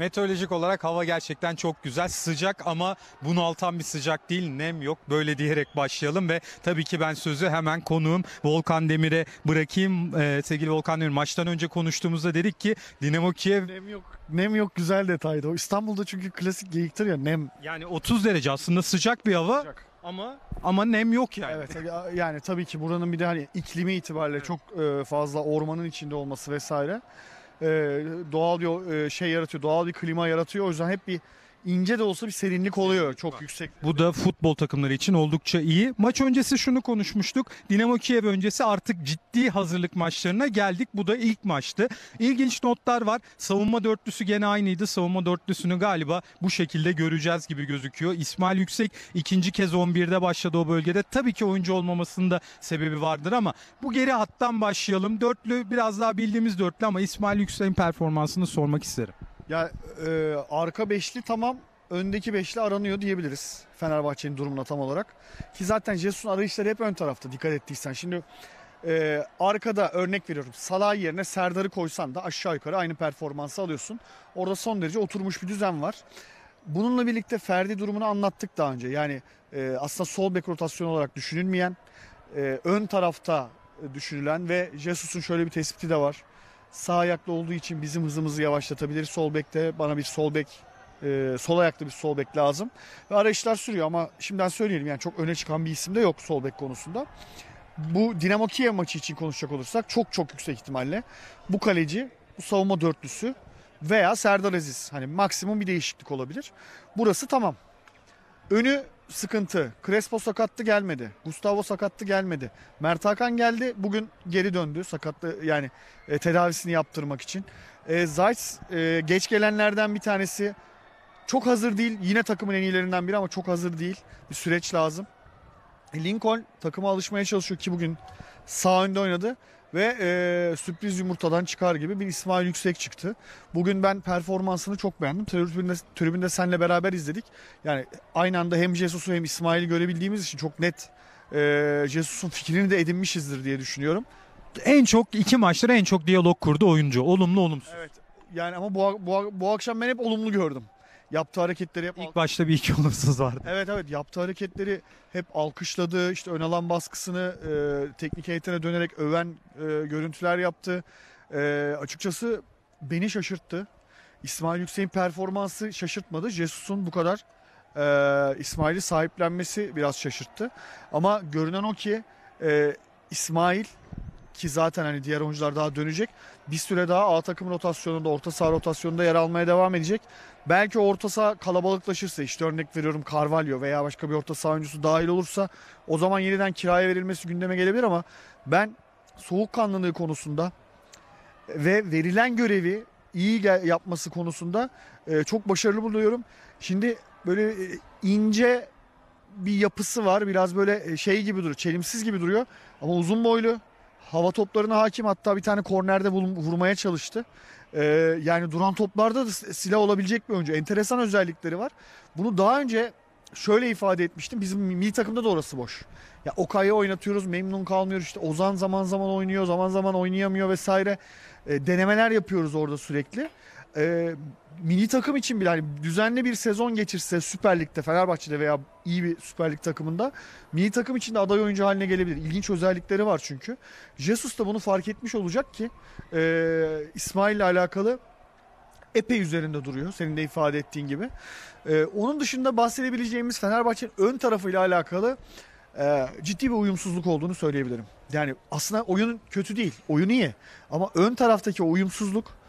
Meteorolojik olarak hava gerçekten çok güzel. Sıcak ama bunaltan bir sıcak değil. Nem yok. Böyle diyerek başlayalım ve tabii ki ben sözü hemen konuğum Volkan Demir'e bırakayım. Ee, sevgili Volkan Demir maçtan önce konuştuğumuzda dedik ki Dinamo Kiev Nem yok. Nem yok güzel detaydı. O İstanbul'da çünkü klasik geyiktir ya nem. yani 30 derece aslında sıcak bir hava Sıcak. ama ama nem yok yani. Evet yani tabii ki buranın bir de hani iklimi itibariyle çok e, fazla ormanın içinde olması vesaire doğal bir e, şey yaratıyor. Doğal bir klima yaratıyor. O yüzden hep bir ince de olsa bir serinlik oluyor. Çok yüksek. Bu da futbol takımları için oldukça iyi. Maç öncesi şunu konuşmuştuk. Dinamo Kiev öncesi artık ciddi hazırlık maçlarına geldik. Bu da ilk maçtı. İlginç notlar var. Savunma dörtlüsü gene aynıydı. Savunma dörtlüsünü galiba bu şekilde göreceğiz gibi gözüküyor. İsmail Yüksek ikinci kez 11'de başladı o bölgede. Tabii ki oyuncu olmamasının da sebebi vardır ama bu geri hattan başlayalım. Dörtlü biraz daha bildiğimiz dörtlü ama İsmail Yüksek'in performansını sormak isterim. Ya e, arka beşli tamam öndeki beşli aranıyor diyebiliriz. Fenerbahçe'nin durumuna tam olarak. Ki zaten Jesus'un arayışları hep ön tarafta dikkat ettiysen. Şimdi e, arkada örnek veriyorum. Salah yerine Serdar'ı koysan da aşağı yukarı aynı performansı alıyorsun. Orada son derece oturmuş bir düzen var. Bununla birlikte Ferdi durumunu anlattık daha önce. Yani e, aslında sol bek rotasyonu olarak düşünülmeyen, e, ön tarafta e, düşünülen ve Jesus'un şöyle bir tespiti de var. Sağ ayaklı olduğu için bizim hızımızı yavaşlatabilir. Sol bekte bana bir sol bek, e, sol ayaklı bir sol bek lazım. Ve arayışlar sürüyor ama şimdiden söyleyelim yani çok öne çıkan bir isim de yok sol bek konusunda. Bu Dinamo Kiev maçı için konuşacak olursak çok çok yüksek ihtimalle bu kaleci, bu savunma dörtlüsü veya Serdar Aziz. Hani maksimum bir değişiklik olabilir. Burası tamam. Önü sıkıntı. Crespo sakattı gelmedi. Gustavo sakattı gelmedi. Mert Hakan geldi. Bugün geri döndü. Sakatlı yani e, tedavisini yaptırmak için. E, Zayt e, geç gelenlerden bir tanesi. Çok hazır değil. Yine takımın en iyilerinden biri ama çok hazır değil. Bir süreç lazım. E, Lincoln takıma alışmaya çalışıyor ki bugün sağ önde oynadı ve e, sürpriz yumurtadan çıkar gibi bir İsmail Yüksek çıktı. Bugün ben performansını çok beğendim. Tribünde, tribünde senle beraber izledik. Yani aynı anda hem Jesus'u hem İsmail'i görebildiğimiz için çok net e, Jesus'un fikrini de edinmişizdir diye düşünüyorum. En çok iki maçta en çok diyalog kurdu oyuncu. Olumlu olumsuz. Evet. Yani ama bu, bu, bu akşam ben hep olumlu gördüm. Yaptığı hareketleri hep İlk başta bir iki olumsuz vardı. Evet evet yaptığı hareketleri hep alkışladı. İşte ön alan baskısını e, teknik heyetine dönerek öven e, görüntüler yaptı. E, açıkçası beni şaşırttı. İsmail Yüksek'in performansı şaşırtmadı. Jesus'un bu kadar e, İsmail'i sahiplenmesi biraz şaşırttı. Ama görünen o ki e, İsmail ki zaten hani diğer oyuncular daha dönecek. Bir süre daha A takım rotasyonunda, orta saha rotasyonunda yer almaya devam edecek. Belki orta saha kalabalıklaşırsa işte örnek veriyorum Carvalho veya başka bir orta saha oyuncusu dahil olursa o zaman yeniden kiraya verilmesi gündeme gelebilir ama ben soğukkanlılığı konusunda ve verilen görevi iyi yapması konusunda e, çok başarılı buluyorum. Şimdi böyle e, ince bir yapısı var. Biraz böyle e, şey gibi duruyor. Çelimsiz gibi duruyor. Ama uzun boylu. Hava toplarına hakim. Hatta bir tane kornerde vur- vurmaya çalıştı. Ee, yani duran toplarda da silah olabilecek bir oyuncu. Enteresan özellikleri var. Bunu daha önce şöyle ifade etmiştim. Bizim milli takımda da orası boş. Ya Okay'ı oynatıyoruz memnun kalmıyoruz. İşte Ozan zaman zaman oynuyor zaman zaman oynayamıyor vesaire. Ee, denemeler yapıyoruz orada sürekli. Ee, milli takım için bile hani düzenli bir sezon geçirse Süper Lig'de Fenerbahçe'de veya iyi bir Süper Lig takımında milli takım için de aday oyuncu haline gelebilir. İlginç özellikleri var çünkü. Jesus da bunu fark etmiş olacak ki e, İsmail ile alakalı epey üzerinde duruyor. Senin de ifade ettiğin gibi. E, onun dışında bahsedebileceğimiz Fenerbahçe'nin ön tarafıyla alakalı e, ciddi bir uyumsuzluk olduğunu söyleyebilirim. Yani aslında oyun kötü değil. Oyun iyi. Ama ön taraftaki uyumsuzluk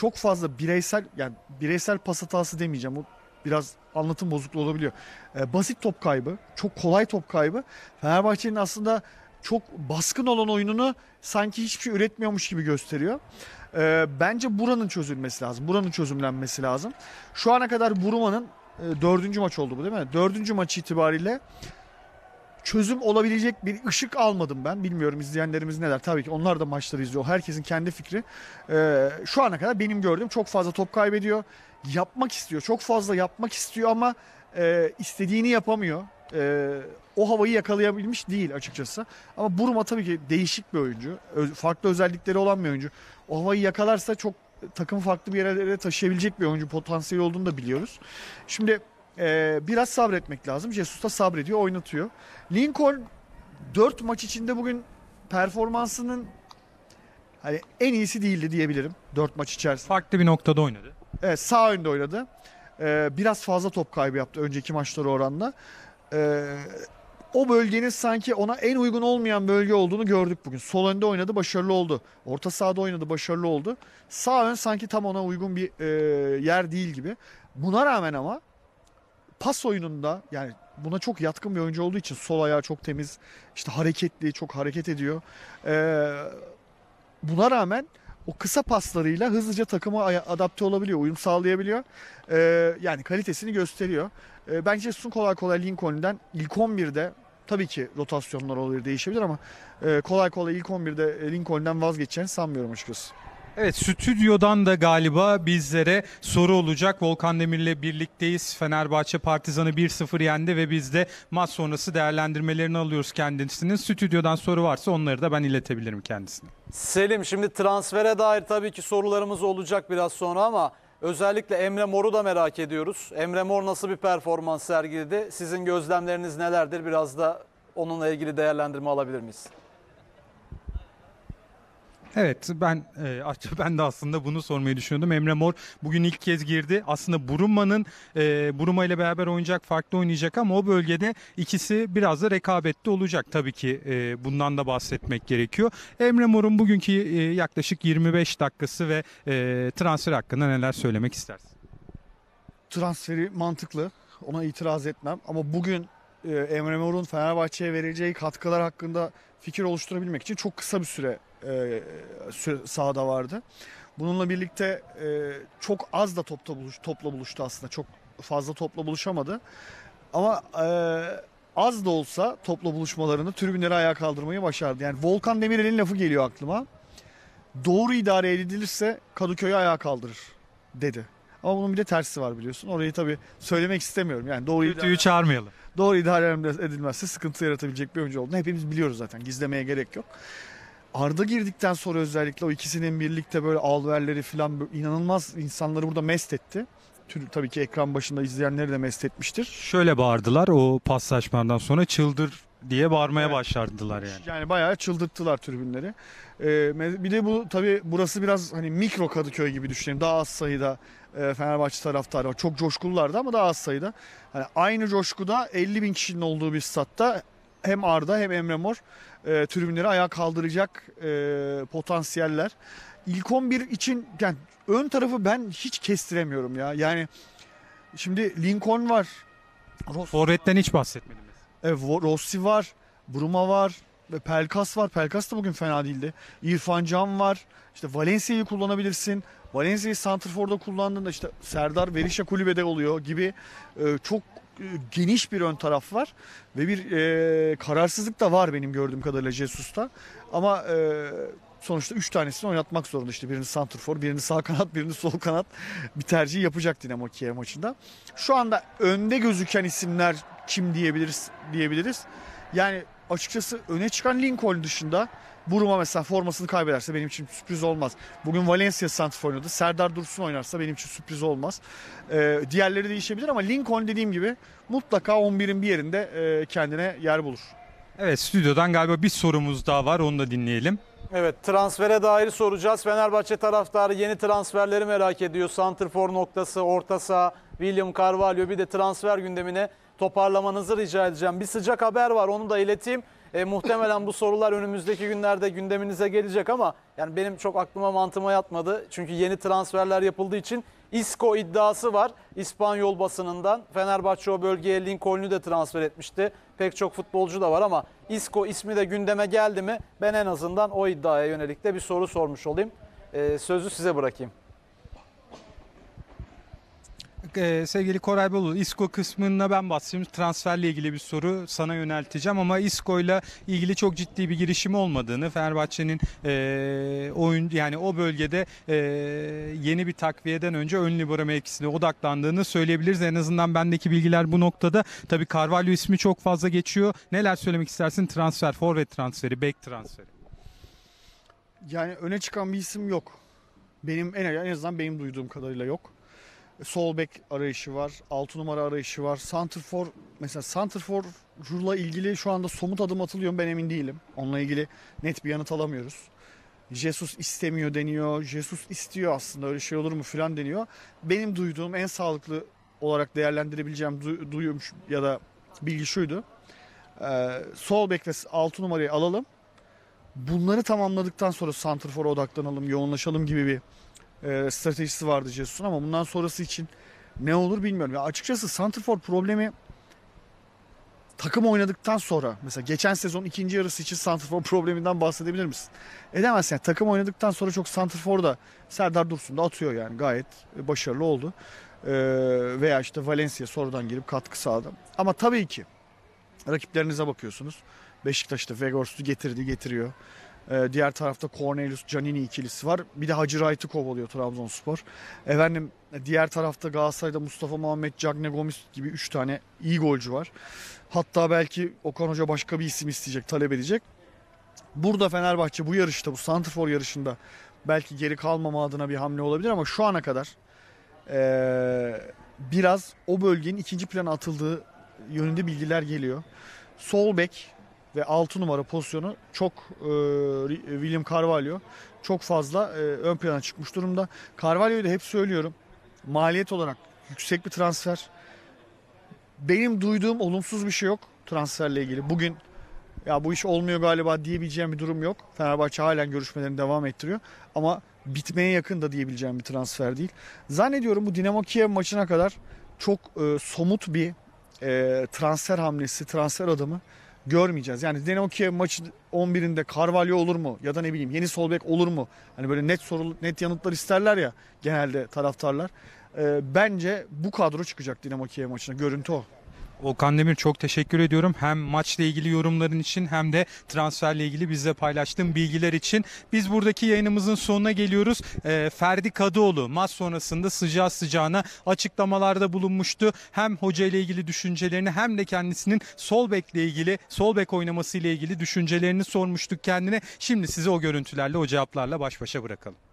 çok fazla bireysel yani bireysel pas hatası demeyeceğim. O biraz anlatım bozukluğu olabiliyor. E, basit top kaybı, çok kolay top kaybı. Fenerbahçe'nin aslında çok baskın olan oyununu sanki hiçbir şey üretmiyormuş gibi gösteriyor. E, bence buranın çözülmesi lazım. Buranın çözümlenmesi lazım. Şu ana kadar Buruma'nın e, dördüncü maç oldu bu değil mi? Dördüncü maç itibariyle çözüm olabilecek bir ışık almadım ben. Bilmiyorum izleyenlerimiz ne der. Tabii ki onlar da maçları izliyor. Herkesin kendi fikri. Ee, şu ana kadar benim gördüğüm çok fazla top kaybediyor. Yapmak istiyor. Çok fazla yapmak istiyor ama e, istediğini yapamıyor. E, o havayı yakalayabilmiş değil açıkçası. Ama Buruma tabii ki değişik bir oyuncu. Ö- farklı özellikleri olan bir oyuncu. O havayı yakalarsa çok takımı farklı bir yere taşıyabilecek bir oyuncu potansiyeli olduğunu da biliyoruz. Şimdi e, biraz sabretmek lazım. Jesus da sabrediyor, oynatıyor. Lincoln 4 maç içinde bugün performansının hani en iyisi değildi diyebilirim 4 maç içerisinde. Farklı bir noktada oynadı. Evet sağ önde oynadı. Ee, biraz fazla top kaybı yaptı önceki maçlara oranla. Ee, o bölgenin sanki ona en uygun olmayan bölge olduğunu gördük bugün. Sol önde oynadı başarılı oldu. Orta sahada oynadı başarılı oldu. Sağ ön sanki tam ona uygun bir e, yer değil gibi. Buna rağmen ama pas oyununda yani buna çok yatkın bir oyuncu olduğu için sol ayağı çok temiz. işte hareketli, çok hareket ediyor. Ee, buna rağmen o kısa paslarıyla hızlıca takıma adapte olabiliyor, uyum sağlayabiliyor. Ee, yani kalitesini gösteriyor. Ee, bence Jesus'un kolay kolay Lincoln'den ilk 11'de tabii ki rotasyonlar olabilir, değişebilir ama e, kolay kolay ilk 11'de Lincoln'den vazgeçeceğini sanmıyorum açıkçası. Evet stüdyodan da galiba bizlere soru olacak. Volkan Demir'le birlikteyiz. Fenerbahçe Partizan'ı 1-0 yendi ve biz de maç sonrası değerlendirmelerini alıyoruz kendisinin. Stüdyodan soru varsa onları da ben iletebilirim kendisine. Selim şimdi transfere dair tabii ki sorularımız olacak biraz sonra ama özellikle Emre Mor'u da merak ediyoruz. Emre Mor nasıl bir performans sergiledi? Sizin gözlemleriniz nelerdir? Biraz da onunla ilgili değerlendirme alabilir miyiz? Evet ben e, ben de aslında bunu sormayı düşünüyordum. Emre Mor bugün ilk kez girdi. Aslında Buruma'nın e, Buruma ile beraber oynayacak, farklı oynayacak ama o bölgede ikisi biraz da rekabetli olacak. Tabii ki e, bundan da bahsetmek gerekiyor. Emre Mor'un bugünkü e, yaklaşık 25 dakikası ve e, transfer hakkında neler söylemek istersin? transferi mantıklı. Ona itiraz etmem. Ama bugün e, Emre Mor'un Fenerbahçe'ye vereceği katkılar hakkında fikir oluşturabilmek için çok kısa bir süre, e, sahada vardı. Bununla birlikte e, çok az da topla, buluş, topla buluştu aslında. Çok fazla topla buluşamadı. Ama e, az da olsa topla buluşmalarını tribünleri ayağa kaldırmayı başardı. Yani Volkan Demirel'in lafı geliyor aklıma. Doğru idare edilirse Kadıköy'ü ayağa kaldırır dedi. Ama bunun bir de tersi var biliyorsun. Orayı tabii söylemek istemiyorum. Yani doğru idare, çağırmayalım. doğru idare edilmezse sıkıntı yaratabilecek bir oyuncu olduğunu hepimiz biliyoruz zaten. Gizlemeye gerek yok. Arda girdikten sonra özellikle o ikisinin birlikte böyle alverleri falan böyle inanılmaz insanları burada mest etti. Tabii ki ekran başında izleyenleri de mest etmiştir. Şöyle bağırdılar o paslaşmadan sonra çıldır diye bağırmaya Evet. başladılar yani. Yani bayağı çıldırttılar tribünleri. Ee, bir de bu tabii burası biraz hani mikro Kadıköy gibi düşünelim. Daha az sayıda e, Fenerbahçe taraftarı var. Çok coşkululardı ama daha az sayıda. Hani aynı coşkuda 50 bin kişinin olduğu bir statta hem Arda hem Emre Mor e, tribünleri ayağa kaldıracak e, potansiyeller. İlk 11 için yani ön tarafı ben hiç kestiremiyorum ya. Yani şimdi Lincoln var. Forvet'ten hiç bahsetmedim. Vo- Rossi var, Bruma var ve Pelkas var. Pelkas da bugün fena değildi. İrfan Can var. İşte Valencia'yı kullanabilirsin. Valencia'yı Santrfor'da kullandığında işte Serdar Berisha kulübede oluyor gibi e, çok e, geniş bir ön taraf var. Ve bir e, kararsızlık da var benim gördüğüm kadarıyla Jesus'ta. Ama e, sonuçta 3 tanesini oynatmak zorunda işte. Birini Santrfor, birini sağ kanat, birini sol kanat bir tercih yapacak Dinamo Kiev maçında. Şu anda önde gözüken isimler kim diyebiliriz diyebiliriz. Yani açıkçası öne çıkan Lincoln dışında Buruma mesela formasını kaybederse benim için sürpriz olmaz. Bugün Valencia Santrfor oynadı. Serdar Dursun oynarsa benim için sürpriz olmaz. Ee, diğerleri değişebilir ama Lincoln dediğim gibi mutlaka 11'in bir yerinde e, kendine yer bulur. Evet stüdyodan galiba bir sorumuz daha var onu da dinleyelim. Evet transfere dair soracağız. Fenerbahçe taraftarı yeni transferleri merak ediyor. Santrfor noktası, orta saha, William Carvalho bir de transfer gündemine toparlamanızı rica edeceğim. Bir sıcak haber var onu da ileteyim. E, muhtemelen bu sorular önümüzdeki günlerde gündeminize gelecek ama yani benim çok aklıma mantığıma yatmadı. Çünkü yeni transferler yapıldığı için Isco iddiası var İspanyol basınından. Fenerbahçe o bölgeye Lincoln'u de transfer etmişti. Pek çok futbolcu da var ama Isco ismi de gündeme geldi mi ben en azından o iddiaya yönelik de bir soru sormuş olayım. E, sözü size bırakayım. Ee, sevgili Koray Bolu, Isco kısmına ben bahsedeyim. Transferle ilgili bir soru sana yönelteceğim ama Isco ile ilgili çok ciddi bir girişim olmadığını, Fenerbahçe'nin e, oyun yani o bölgede e, yeni bir takviyeden önce ön libero mevkisine odaklandığını söyleyebiliriz. En azından bendeki bilgiler bu noktada. Tabii Carvalho ismi çok fazla geçiyor. Neler söylemek istersin? Transfer, forvet transferi, bek transferi. Yani öne çıkan bir isim yok. Benim en, en azından benim duyduğum kadarıyla yok. Sol bek arayışı var. 6 numara arayışı var. Santrfor mesela Santrfor'la ilgili şu anda somut adım atılıyor ben emin değilim. Onunla ilgili net bir yanıt alamıyoruz. Jesus istemiyor deniyor. Jesus istiyor aslında öyle şey olur mu filan deniyor. Benim duyduğum en sağlıklı olarak değerlendirebileceğim du- duyum şu- ya da bilgi şuydu. Ee, sol bek ve 6 numarayı alalım. Bunları tamamladıktan sonra Santrfor'a odaklanalım, yoğunlaşalım gibi bir e, stratejisi vardı Jesus'un ama bundan sonrası için ne olur bilmiyorum. Ya açıkçası Santrfor problemi takım oynadıktan sonra mesela geçen sezon ikinci yarısı için Santrfor probleminden bahsedebilir misin? Edemezsin. Yani takım oynadıktan sonra çok Santrfor da Serdar Dursun da atıyor yani gayet başarılı oldu. Ee, veya işte Valencia sonradan girip katkı sağladı. Ama tabii ki rakiplerinize bakıyorsunuz. Beşiktaş'ta Vegors'u getirdi getiriyor. Ee, diğer tarafta Cornelius Canini ikilisi var. Bir de Hacı Wright'ı kovalıyor Trabzonspor. Efendim diğer tarafta Galatasaray'da Mustafa Muhammed, Cagne Gomis gibi 3 tane iyi golcü var. Hatta belki Okan Hoca başka bir isim isteyecek, talep edecek. Burada Fenerbahçe bu yarışta, bu Santrfor yarışında belki geri kalmama adına bir hamle olabilir ama şu ana kadar eee, biraz o bölgenin ikinci plana atıldığı yönünde bilgiler geliyor. Sol bek ve 6 numara pozisyonu çok eee, William Carvalho çok fazla eee, ön plana çıkmış durumda. Carvalho'yu da hep söylüyorum. Maliyet olarak yüksek bir transfer. Benim duyduğum olumsuz bir şey yok transferle ilgili. Bugün ya bu iş olmuyor galiba diyebileceğim bir durum yok. Fenerbahçe halen görüşmelerini devam ettiriyor. Ama bitmeye yakın da diyebileceğim bir transfer değil. Zannediyorum bu Dinamo Kiev maçına kadar çok e, somut bir e, transfer hamlesi, transfer adımı görmeyeceğiz. Yani Dinamo Kiev maçı 11'inde Carvalho olur mu ya da ne bileyim yeni sol bek olur mu? Hani böyle net soru net yanıtlar isterler ya genelde taraftarlar. E, bence bu kadro çıkacak Dinamo Kiev maçına. Görüntü o. Okan Demir çok teşekkür ediyorum. Hem maçla ilgili yorumların için hem de transferle ilgili bizle paylaştığın bilgiler için. Biz buradaki yayınımızın sonuna geliyoruz. Ee, Ferdi Kadıoğlu maç sonrasında sıcağı sıcağına açıklamalarda bulunmuştu. Hem hoca ile ilgili düşüncelerini hem de kendisinin sol bekle ilgili, sol bek oynaması ile ilgili düşüncelerini sormuştuk kendine. Şimdi sizi o görüntülerle, o cevaplarla baş başa bırakalım.